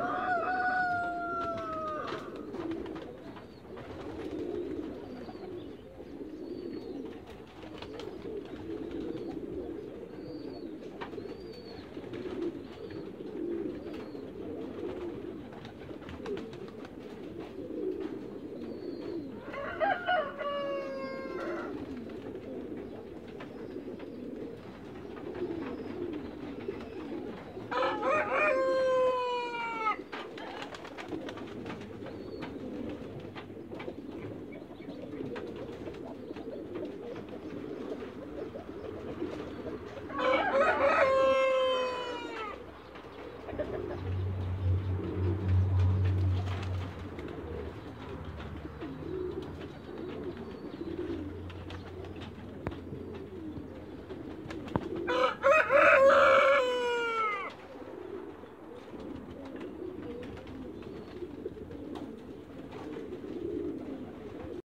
Oh!